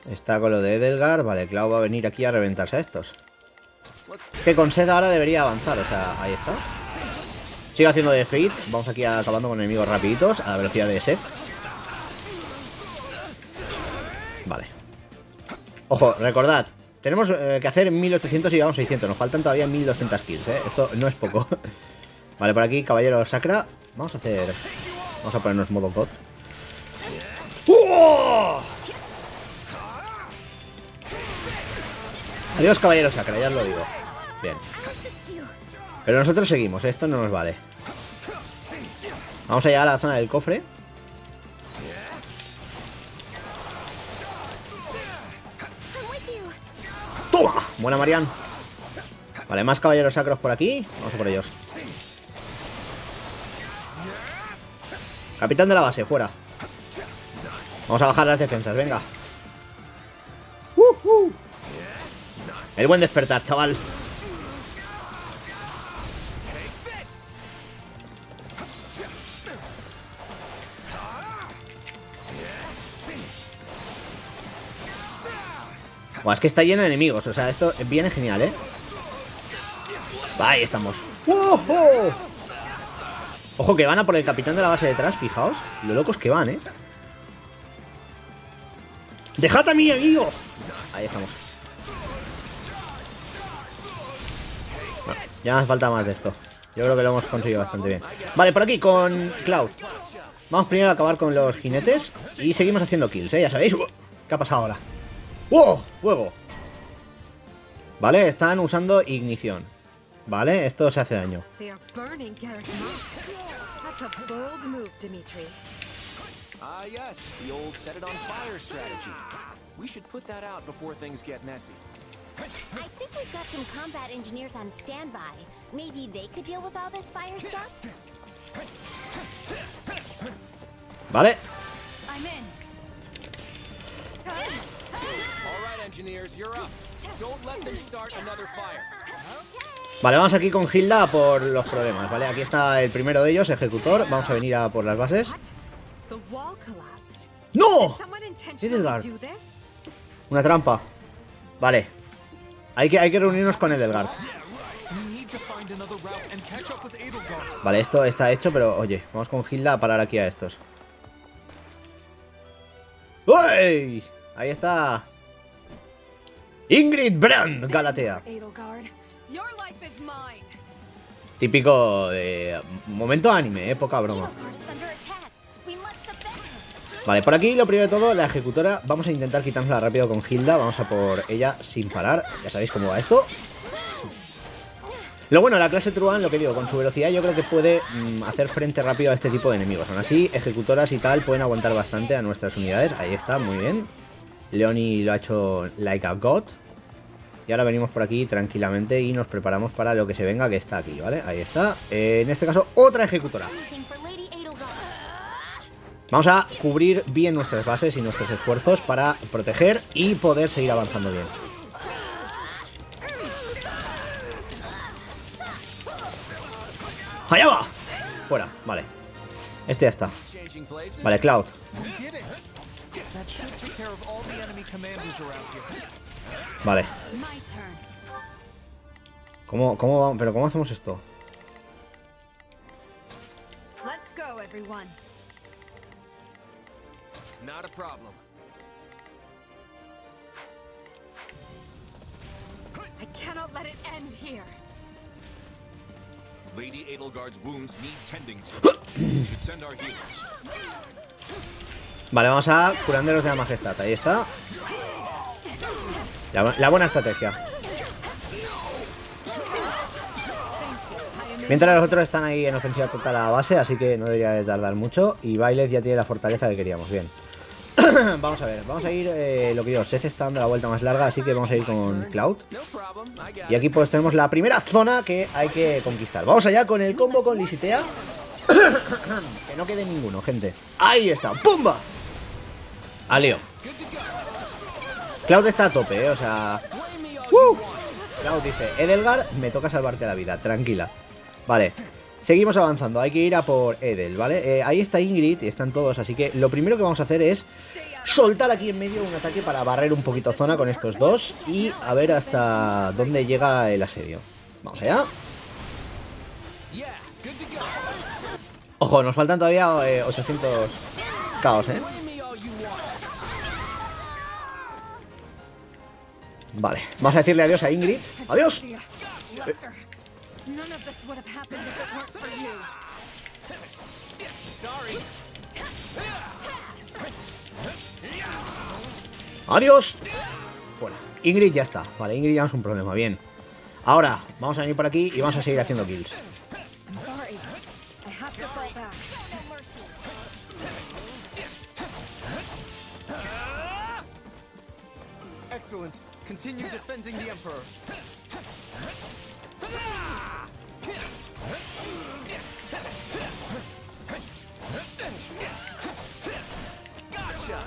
[SPEAKER 1] está con lo de Edelgar. Vale, Cloud va a venir aquí a reventarse a estos. Que con Seth ahora debería avanzar, o sea, ahí está. Sigue haciendo de Fates. Vamos aquí acabando con enemigos rapiditos a la velocidad de Seth. Vale. Ojo, recordad, tenemos eh, que hacer 1800 y llevamos 600. Nos faltan todavía 1200 kills, ¿eh? Esto no es poco. [laughs] vale, por aquí, caballero sacra. Vamos a hacer... Vamos a ponernos modo God. ¡Oh! Adiós, caballero sacra, ya os lo digo. Bien. Pero nosotros seguimos, esto no nos vale. Vamos a llegar a la zona del cofre. ¡Toma! Buena, Marian. Vale, más caballeros sacros por aquí. Vamos a por ellos. Capitán de la base, fuera. Vamos a bajar las defensas, venga. ¡Uh, El buen despertar, chaval. Buah, es que está lleno de enemigos, o sea, esto viene genial, ¿eh? Ahí estamos. ¡Ojo! Ojo que van a por el capitán de la base detrás, fijaos. Lo locos que van, ¿eh? ¡Dejad a mi amigo! Ahí estamos. Bueno, ya nos falta más de esto. Yo creo que lo hemos conseguido bastante bien. Vale, por aquí con Cloud. Vamos primero a acabar con los jinetes y seguimos haciendo kills, ¿eh? Ya sabéis. ¿Qué ha pasado ahora? ¡Wow! ¡Fuego! Vale, están usando ignición. Vale, esto se hace daño.
[SPEAKER 2] Ah, yes, the old set it on fire strategy. We should put that out before things get messy.
[SPEAKER 6] I think we've got some combat engineers on standby. Maybe they could deal with all this fire stuff?
[SPEAKER 1] Vale.
[SPEAKER 3] I'm in.
[SPEAKER 1] Vale, vamos aquí con Hilda por los problemas, ¿vale? Aquí está el primero de ellos, ejecutor. Vamos a venir a por las bases. ¡No! Edelgard. Una trampa. Vale. Hay que, hay que reunirnos con Edelgard. Vale, esto está hecho, pero oye, vamos con Hilda a parar aquí a estos. ¡Uy! Ahí está. Ingrid Brand, Galatea. Típico de momento anime, eh, poca broma. Vale, por aquí lo primero de todo, la ejecutora. Vamos a intentar quitárnosla rápido con Hilda. Vamos a por ella sin parar. Ya sabéis cómo va esto. Lo bueno, la clase Truan, lo que digo, con su velocidad yo creo que puede mm, hacer frente rápido a este tipo de enemigos. Aún así, ejecutoras y tal pueden aguantar bastante a nuestras unidades. Ahí está, muy bien. Leoni lo ha hecho like a god. Y ahora venimos por aquí tranquilamente y nos preparamos para lo que se venga que está aquí, ¿vale? Ahí está. En este caso, otra ejecutora. Vamos a cubrir bien nuestras bases y nuestros esfuerzos para proteger y poder seguir avanzando bien. ¡Allá va! Fuera, vale. Este ya está. Vale, Cloud.
[SPEAKER 4] We did it. That should take care of all the enemy commanders around here.
[SPEAKER 1] Vale.
[SPEAKER 3] My turn.
[SPEAKER 1] ¿Cómo, cómo vamos? ¿Pero cómo hacemos esto?
[SPEAKER 3] Let's go, everyone.
[SPEAKER 2] Not a problem.
[SPEAKER 3] I cannot let it end here.
[SPEAKER 5] Lady Edelgard's wounds need tending to. [coughs] we should send our healers.
[SPEAKER 1] Vale, vamos a curanderos de la majestad. Ahí está. La, bu- la buena estrategia. Mientras los otros están ahí en ofensiva total a la base, así que no debería de tardar mucho. Y Bailes ya tiene la fortaleza que queríamos. Bien. [clears throat] vamos a ver, vamos a ir, eh, lo que digo, Seth está dando la vuelta más larga, así que vamos a ir con Cloud. Y aquí pues tenemos la primera zona que hay que conquistar. Vamos allá con el combo con Lisitea. [clears throat] que no quede ninguno, gente. Ahí está, ¡pumba! Aleo. Cloud está a tope, ¿eh? o sea... ¡Uh! Cloud dice, Edelgar, me toca salvarte la vida, tranquila. Vale. Seguimos avanzando, hay que ir a por Edel, ¿vale? Eh, ahí está Ingrid y están todos, así que lo primero que vamos a hacer es soltar aquí en medio un ataque para barrer un poquito zona con estos dos y a ver hasta dónde llega el asedio. Vamos allá. Ojo, nos faltan todavía eh, 800 caos, ¿eh? Vale, vamos a decirle adiós a Ingrid. ¡Adiós! ¡Adiós! Fuera. Ingrid ya está. Vale, Ingrid ya no es un problema. Bien. Ahora, vamos a venir por aquí y vamos a seguir haciendo kills.
[SPEAKER 4] Excellent. Continue defending the Emperor.
[SPEAKER 2] Gotcha.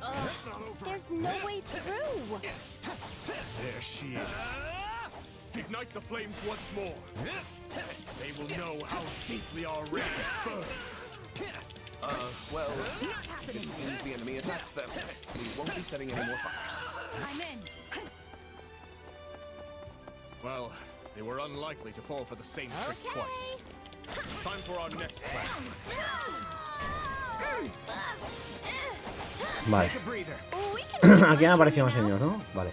[SPEAKER 6] Ugh, there's no way through.
[SPEAKER 5] There she is. Ignite the flames once more. They will know how deeply our rage burns.
[SPEAKER 2] Uh, well, it seems the enemy attacked them. We won't be setting any more fires.
[SPEAKER 3] I'm in.
[SPEAKER 5] Well, they were unlikely to fall for the same trick twice. Time for our next plan.
[SPEAKER 1] Vale.
[SPEAKER 2] Take a.
[SPEAKER 6] We can [clears throat]
[SPEAKER 1] Aquí han aparecido más enemigos, ¿no? Vale.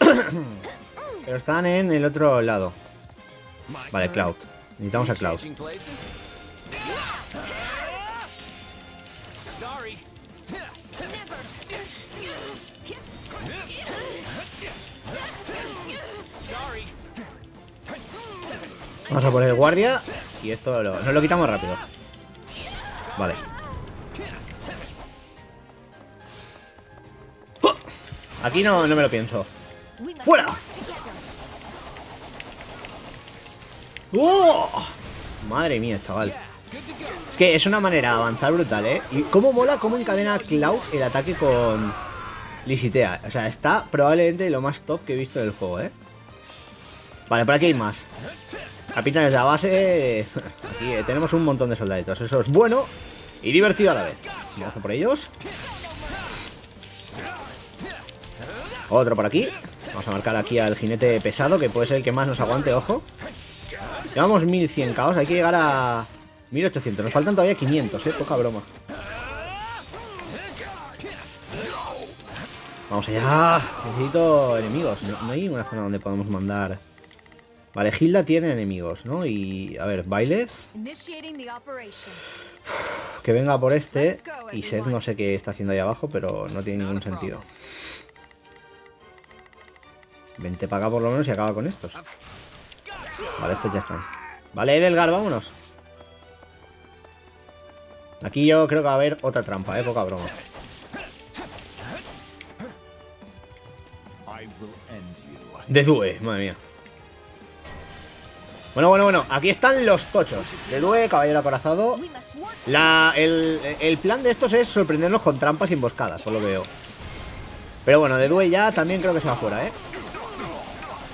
[SPEAKER 1] [clears throat] Pero están en el otro lado. Vale. Cloud. Necesitamos a Cloud. Vamos a poner guardia y esto lo, nos lo quitamos rápido. Vale. Aquí no, no me lo pienso. ¡Fuera! ¡Oh! Madre mía, chaval. Es que es una manera de avanzar brutal, ¿eh? Y cómo mola cómo encadena Cloud el ataque con Lisitea. O sea, está probablemente lo más top que he visto en el juego, ¿eh? Vale, por aquí hay más. Capitanes de la base. [laughs] Aquí eh, tenemos un montón de soldaditos. Eso es bueno y divertido a la vez. Vamos por ellos. Otro por aquí. Vamos a marcar aquí al jinete pesado, que puede ser el que más nos aguante, ojo. Llevamos 1100 caos, hay que llegar a 1800. Nos faltan todavía 500, eh, poca broma. Vamos allá. Necesito enemigos. No, no hay ninguna zona donde podamos mandar. Vale, Hilda tiene enemigos, ¿no? Y a ver,
[SPEAKER 3] operation.
[SPEAKER 1] que venga por este. Y Seth no sé qué está haciendo ahí abajo, pero no tiene ningún sentido. Vente para acá por lo menos y acaba con estos. Vale, estos ya están. Vale, Edelgar, vámonos. Aquí yo creo que va a haber otra trampa, eh, poca broma. De Due, madre mía. Bueno, bueno, bueno, aquí están los tochos. De Due, caballero acorazado. La, el, el plan de estos es sorprendernos con trampas emboscadas, por lo que veo. Pero bueno, de Due ya también creo que se va fuera, ¿eh?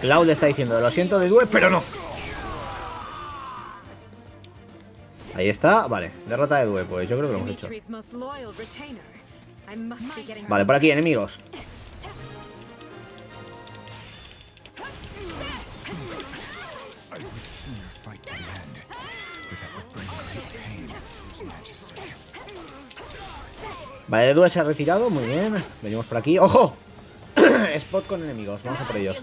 [SPEAKER 1] Cloud le está diciendo, lo siento de Due, pero no. Ahí está, vale. Derrota de Due, pues yo creo que lo hemos hecho. Vale, por aquí, enemigos. Vale, de Due se ha retirado, muy bien. Venimos por aquí. ¡Ojo! [coughs] Spot con enemigos, vamos a por ellos.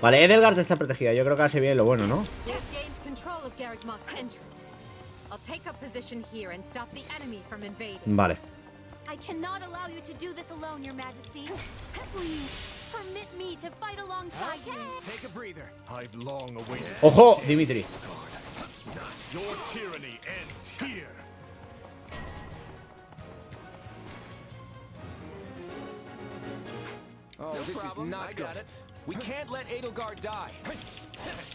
[SPEAKER 1] Vale, Edelgard está protegida. Yo creo que ahora se viene lo bueno, ¿no?
[SPEAKER 3] Take up position here and stop the enemy from invading.
[SPEAKER 1] Vale.
[SPEAKER 6] I cannot allow you to do this alone, Your Majesty. Please, permit me to fight alongside you.
[SPEAKER 2] Take a breather.
[SPEAKER 5] I've long awaited.
[SPEAKER 1] ¡Ojo, Dimitri!
[SPEAKER 5] Your tyranny ends here.
[SPEAKER 2] Oh, this is not good. We can't let Edelgard die. [laughs]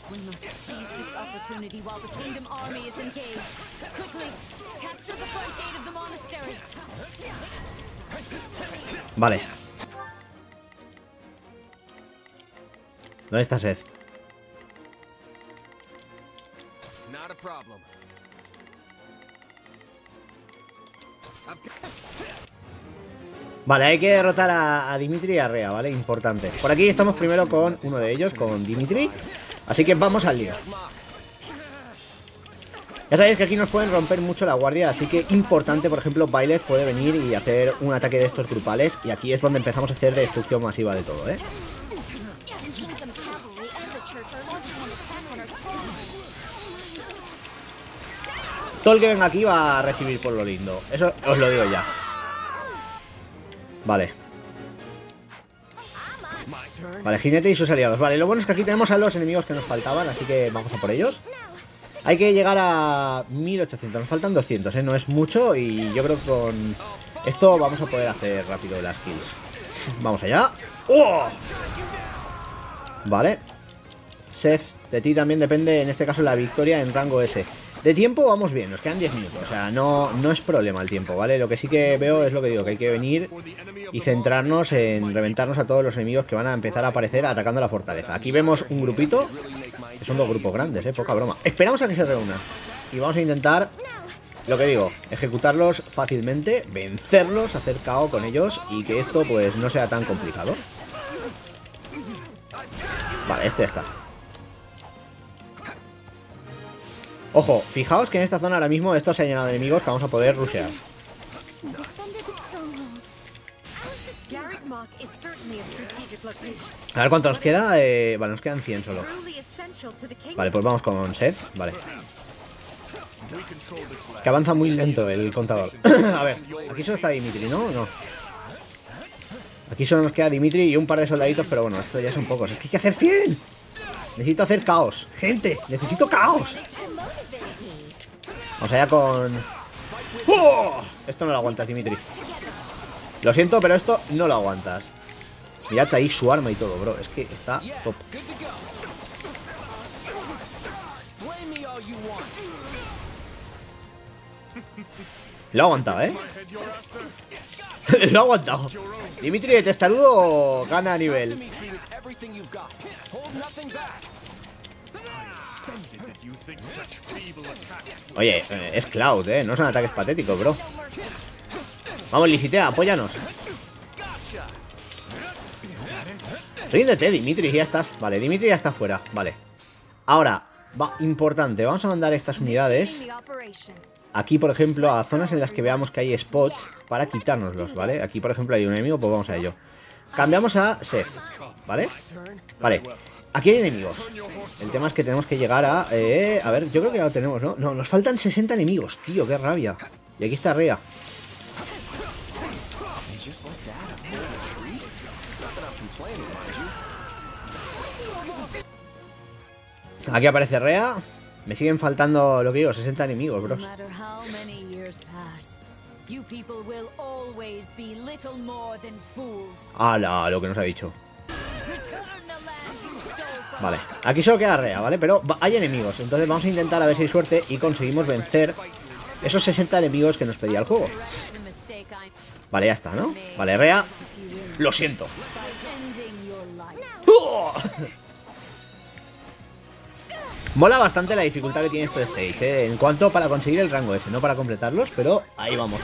[SPEAKER 3] We must seize this opportunity while the Kingdom Army is engaged. Quickly, capture the front gate of the monastery.
[SPEAKER 1] Vale. ¿Dónde está Seth?
[SPEAKER 2] Not a problem.
[SPEAKER 1] Vale, hay que derrotar a, a Dimitri y a Rea, ¿vale? Importante. Por aquí estamos primero con uno de ellos, con Dimitri. Así que vamos al lío. Ya sabéis que aquí nos pueden romper mucho la guardia, así que importante, por ejemplo, Bailes puede venir y hacer un ataque de estos grupales. Y aquí es donde empezamos a hacer destrucción masiva de todo, ¿eh? Todo el que venga aquí va a recibir por lo lindo. Eso os lo digo ya. Vale. Vale, jinete y sus aliados. Vale, lo bueno es que aquí tenemos a los enemigos que nos faltaban, así que vamos a por ellos. Hay que llegar a 1800, nos faltan 200, ¿eh? No es mucho y yo creo que con esto vamos a poder hacer rápido las kills. Vamos allá. ¡Oh! Vale. Seth, de ti también depende, en este caso, la victoria en rango S. De tiempo vamos bien, nos quedan 10 minutos, o sea, no, no es problema el tiempo, ¿vale? Lo que sí que veo es lo que digo, que hay que venir y centrarnos en reventarnos a todos los enemigos que van a empezar a aparecer atacando la fortaleza. Aquí vemos un grupito, que son dos grupos grandes, ¿eh? Poca broma. Esperamos a que se reúnan y vamos a intentar, lo que digo, ejecutarlos fácilmente, vencerlos, hacer caos con ellos y que esto pues no sea tan complicado. Vale, este ya está. Ojo, fijaos que en esta zona ahora mismo esto se ha llenado de enemigos que vamos a poder rushear.
[SPEAKER 3] A
[SPEAKER 1] ver cuánto nos queda. Eh, vale, nos quedan 100 solo. Vale, pues vamos con Seth. Vale. Que avanza muy lento el contador. [coughs] a ver, aquí solo está Dimitri, ¿no? No. Aquí solo nos queda Dimitri y un par de soldaditos, pero bueno, esto ya son pocos. Es que hay que hacer 100. Necesito hacer caos. Gente, necesito caos. Vamos allá con... ¡Oh! Esto no lo aguantas, Dimitri. Lo siento, pero esto no lo aguantas. Mirad ahí su arma y todo, bro. Es que está top. Lo ha aguantado, ¿eh? [laughs] Lo ha aguantado. Dimitri de testarudo gana a nivel. Oye, eh, es Cloud, ¿eh? No son ataques patéticos, bro. Vamos, Lisitea, apóyanos. Ríndete, Dimitri, ya estás. Vale, Dimitri ya está fuera. Vale. Ahora, va, importante, vamos a mandar estas unidades. Aquí, por ejemplo, a zonas en las que veamos que hay spots para quitárnoslos, ¿vale? Aquí, por ejemplo, hay un enemigo, pues vamos a ello. Cambiamos a Seth, ¿vale? Vale. Aquí hay enemigos. El tema es que tenemos que llegar a... eh, a ver, yo creo que ya lo tenemos, ¿no? No, nos faltan 60 enemigos, tío, qué rabia. Y aquí está Rea. Aquí aparece Rea. Me siguen faltando, lo que digo, 60 enemigos, bros. ¡Hala! Lo que nos ha dicho. Vale, aquí solo queda Rea, ¿vale? Pero hay enemigos, entonces vamos a intentar a ver si hay suerte y conseguimos vencer esos 60 enemigos que nos pedía el juego. Vale, ya está, ¿no? Vale, Rea, lo siento. ¡Oh! Mola bastante la dificultad que tiene este stage, ¿eh? En cuanto para conseguir el rango ese, no para completarlos, pero ahí vamos.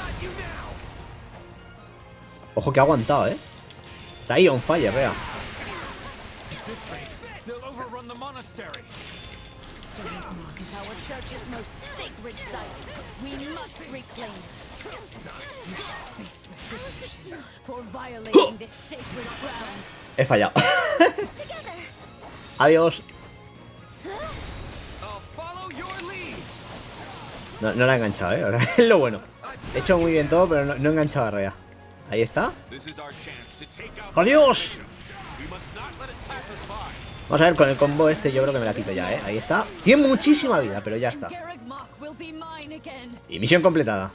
[SPEAKER 1] Ojo que ha aguantado, ¿eh? Está ahí on fire, Rea.
[SPEAKER 5] They'll overrun the
[SPEAKER 1] No, la he enganchado, ¿eh? [laughs] Ahora, es lo bueno. He hecho muy bien todo, pero no, he enganchado a Rea. Ahí está. ¡Adiós! Vamos a ver, con el combo este yo creo que me la quito ya, ¿eh? Ahí está. Tiene muchísima vida, pero ya está. Y misión completada.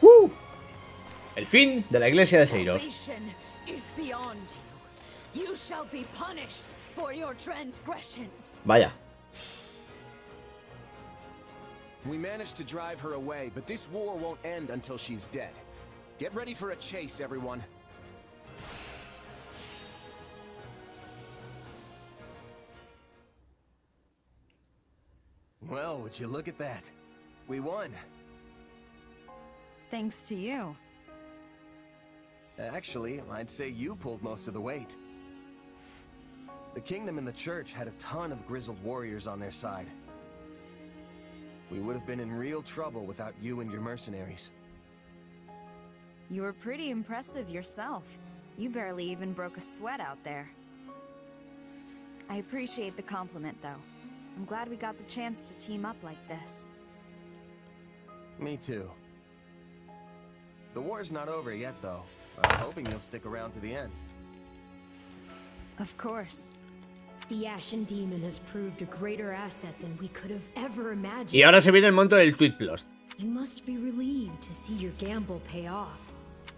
[SPEAKER 1] ¡Uh! El fin de la iglesia de Seiros.
[SPEAKER 3] Salvation
[SPEAKER 2] We managed to drive her away, but this war won't end until she's dead. Get ready for a chase, everyone. Well, would you look at that? We won.
[SPEAKER 7] Thanks to you.
[SPEAKER 2] Actually, I'd say you pulled most of the weight. The kingdom and the church had a ton of grizzled warriors on their side. We would have been in real trouble without you and your mercenaries.
[SPEAKER 7] You were pretty impressive yourself. You barely even broke a sweat out there. I appreciate the compliment, though. I'm glad we got the chance to team up like this.
[SPEAKER 2] Me too. The war's not over yet, though. I'm hoping you'll stick around to the end.
[SPEAKER 7] Of course.
[SPEAKER 8] The Ashen Demon has proved a greater asset than we could have ever imagined.
[SPEAKER 1] Y ahora se viene el monto del Tweet Plus.
[SPEAKER 8] You must be relieved to see your gamble pay off.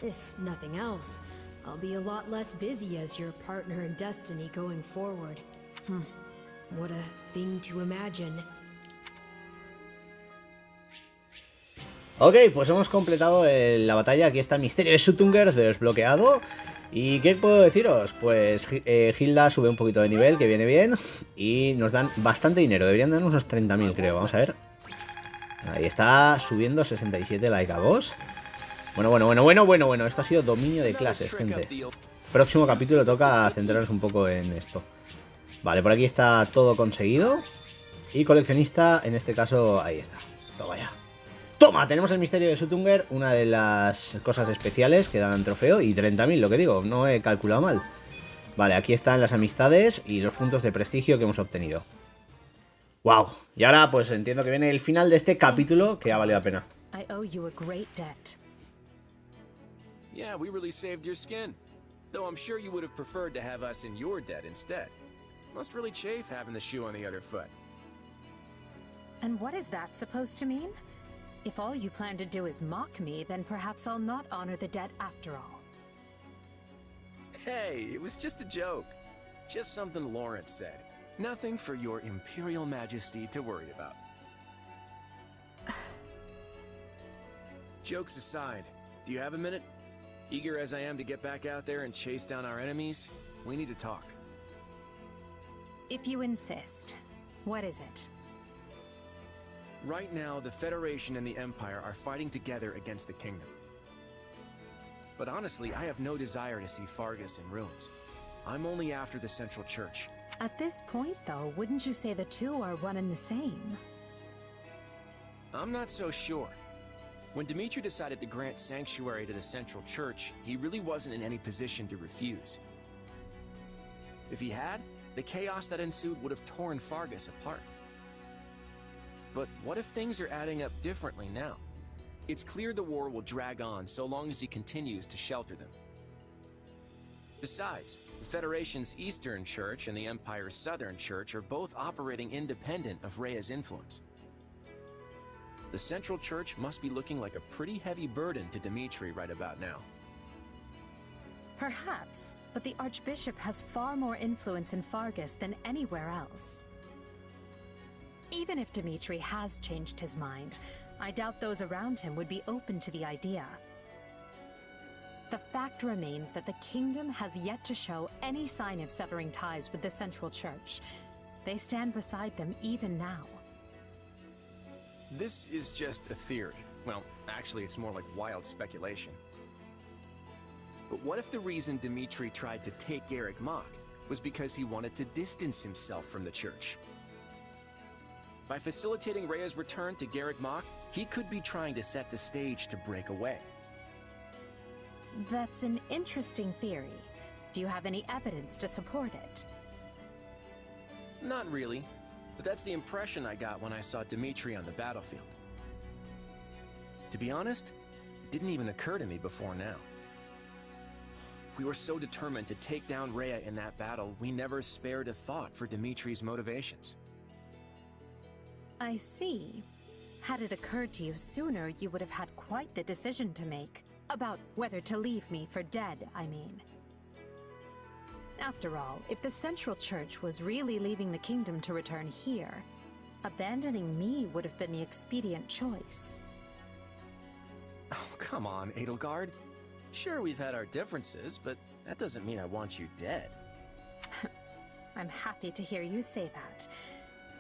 [SPEAKER 8] If nothing else, I'll be a lot less busy as your partner in destiny going forward. Hmm. What a thing to imagine.
[SPEAKER 1] Ok, pues hemos completado el- la batalla. Aquí está el misterio de Sutunger desbloqueado. ¿Y qué puedo deciros? Pues eh, Hilda sube un poquito de nivel, que viene bien. Y nos dan bastante dinero. Deberían darnos unos 30.000, creo. Vamos a ver. Ahí está, subiendo 67 like a boss. Bueno, bueno, bueno, bueno, bueno, bueno. Esto ha sido dominio de clases, gente. Próximo capítulo toca centrarnos un poco en esto. Vale, por aquí está todo conseguido. Y coleccionista, en este caso, ahí está. Toma ya. Toma, tenemos el misterio de Sutunger, una de las cosas especiales que dan trofeo. Y 30.000, lo que digo, no he calculado mal. Vale, aquí están las amistades y los puntos de prestigio que hemos obtenido. ¡Wow! Y ahora pues entiendo que viene el final de este capítulo que ha valido la pena.
[SPEAKER 8] I owe you a great debt.
[SPEAKER 2] Yeah, we really saved your skin. Though I'm sure you would have preferred to have us in your debt instead. Must really chafe having the shoe on the other foot.
[SPEAKER 9] And what is that supposed to mean? If all you plan to do is mock me, then perhaps I'll not honor the debt after all.
[SPEAKER 2] Hey, it was just a joke. Just something Lawrence said. Nothing for your Imperial Majesty to worry about. [sighs] Jokes aside, do you have a minute? Eager as I am to get back out there and chase down our enemies, we need to talk.
[SPEAKER 9] If you insist. What is it?
[SPEAKER 2] Right now, the Federation and the Empire are fighting together against the Kingdom. But honestly, I have no desire to see Fargus in ruins. I'm only after the Central Church.
[SPEAKER 9] At this point, though, wouldn't you say the two are one and the same?
[SPEAKER 2] I'm not so sure. When Dimitri decided to grant sanctuary to the Central Church, he really wasn't in any position to refuse. If he had, the chaos that ensued would have torn Fargus apart. But what if things are adding up differently now? It's clear the war will drag on so long as he continues to shelter them. Besides, the Federation's Eastern Church and the Empire's Southern Church are both operating independent of Rhea's influence. The Central Church must be looking like a pretty heavy burden to Dimitri right about now.
[SPEAKER 9] Perhaps, but the Archbishop has far more influence in Fargus than anywhere else. Even if Dmitri has changed his mind, I doubt those around him would be open to the idea. The fact remains that the kingdom has yet to show any sign of severing ties with the Central Church. They stand beside them even now.
[SPEAKER 2] This is just a theory. Well, actually, it's more like wild speculation. But what if the reason Dimitri tried to take Garrick Mach was because he wanted to distance himself from the church? By facilitating Rhea's return to Garrick Mach, he could be trying to set the stage to break away.
[SPEAKER 9] That's an interesting theory. Do you have any evidence to support it?
[SPEAKER 2] Not really, but that's the impression I got when I saw Dimitri on the battlefield. To be honest, it didn't even occur to me before now. We were so determined to take down Rhea in that battle, we never spared a thought for Dimitri's motivations.
[SPEAKER 9] I see. Had it occurred to you sooner, you would have had quite the decision to make. About whether to leave me for dead, I mean. After all, if the Central Church was really leaving the kingdom to return here, abandoning me would have been the expedient choice.
[SPEAKER 2] Oh, come on, Edelgard. Sure, we've had our differences, but that doesn't mean I want you dead. [laughs]
[SPEAKER 9] I'm happy to hear you say that,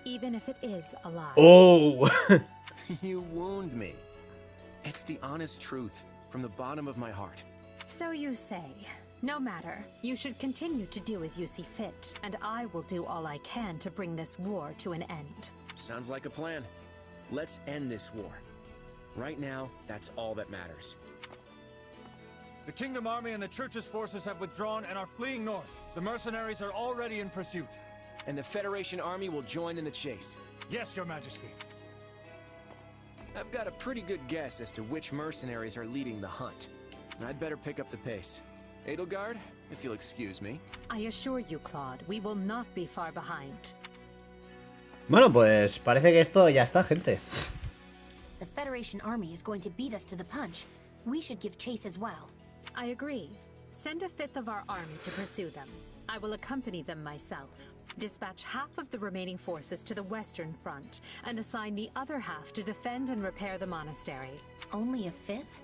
[SPEAKER 9] even if it is a lie.
[SPEAKER 1] Oh. [laughs]
[SPEAKER 2] you wound me. It's the honest truth, from the bottom of my heart.
[SPEAKER 9] So you say. No matter. You should continue to do as you see fit, and I will do all I can to bring this war to an end.
[SPEAKER 2] Sounds like a plan. Let's end this war. Right now, that's all that matters.
[SPEAKER 10] The Kingdom Army and the Church's forces have withdrawn and are fleeing north. The mercenaries are already in pursuit.
[SPEAKER 2] And the Federation army will join in the chase.
[SPEAKER 10] Yes, Your Majesty.
[SPEAKER 2] I've got a pretty good guess as to which mercenaries are leading the hunt. And I'd better pick up the pace. Edelgard, if you'll excuse me.
[SPEAKER 9] I assure you, Claude, we will not be far behind.
[SPEAKER 1] Bueno, pues parece que esto ya está, gente.
[SPEAKER 6] The Federation army is going to beat us to the punch. We should give chase as well.
[SPEAKER 9] I agree. Send a fifth of our army to pursue them. I will accompany them myself. Dispatch half of the remaining forces to the western front, and assign the other half to defend and repair the monastery.
[SPEAKER 6] Only a fifth?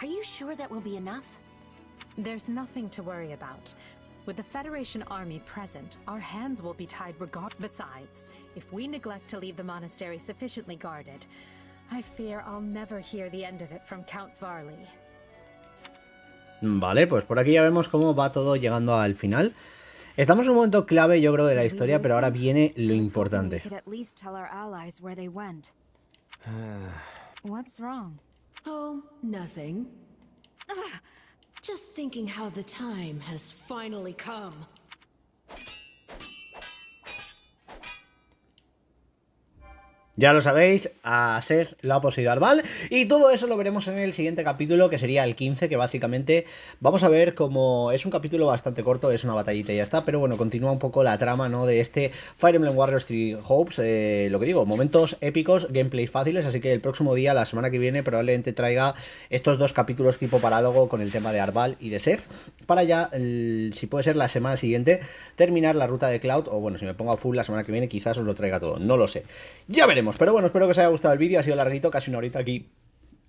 [SPEAKER 6] Are you sure that will be enough?
[SPEAKER 9] There's nothing to worry about. With the Federation army present, our hands will be tied regard. Besides, if we neglect to leave the monastery sufficiently guarded, I fear I'll never hear the end of it from Count Varley.
[SPEAKER 1] Vale, pues por aquí ya vemos cómo va todo llegando al final. Estamos en un momento clave, yo creo, de la historia, pero ahora viene lo importante.
[SPEAKER 7] What's wrong?
[SPEAKER 8] Oh, nothing. Ah, just thinking how the time has finally come.
[SPEAKER 1] Ya lo sabéis, a ser la posibilidad Arbal. Y todo eso lo veremos en el siguiente capítulo, que sería el 15, que básicamente vamos a ver como es un capítulo bastante corto, es una batallita y ya está, pero bueno, continúa un poco la trama, ¿no? De este Fire Emblem Warriors 3 Hopes, eh, lo que digo, momentos épicos, gameplays fáciles, así que el próximo día, la semana que viene, probablemente traiga estos dos capítulos tipo parálogo con el tema de Arbal y de Seth, para ya, si puede ser la semana siguiente, terminar la ruta de Cloud, o bueno, si me pongo a full la semana que viene, quizás os lo traiga todo, no lo sé. Ya Pero bueno, espero que os haya gustado el vídeo. Ha sido larguito, casi una horita aquí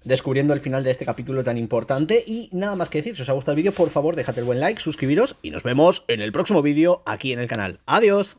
[SPEAKER 1] descubriendo el final de este capítulo tan importante. Y nada más que decir, si os ha gustado el vídeo, por favor, dejad el buen like, suscribiros y nos vemos en el próximo vídeo aquí en el canal. ¡Adiós!